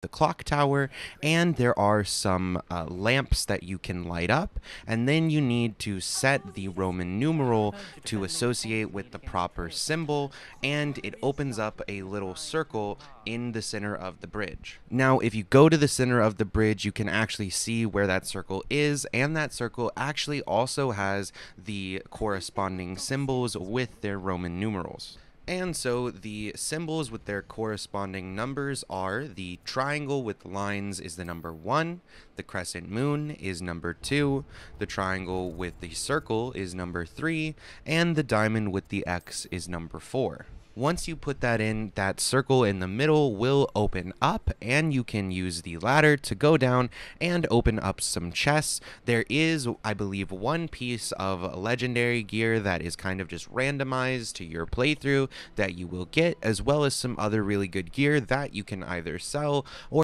the clock tower, and there are some uh, lamps that you can light up, and then you need to set the Roman numeral to associate with the proper symbol, and it opens up a little circle in the center of the bridge. Now, if you go to the center of the bridge, you can actually see where that circle is, and that circle actually also has the corresponding symbols with their Roman numerals. And so the symbols with their corresponding numbers are the triangle with lines is the number one, the crescent moon is number two, the triangle with the circle is number three, and the diamond with the X is number four. Once you put that in, that circle in the middle will open up, and you can use the ladder to go down and open up some chests. There is, I believe, one piece of legendary gear that is kind of just randomized to your playthrough that you will get, as well as some other really good gear that you can either sell or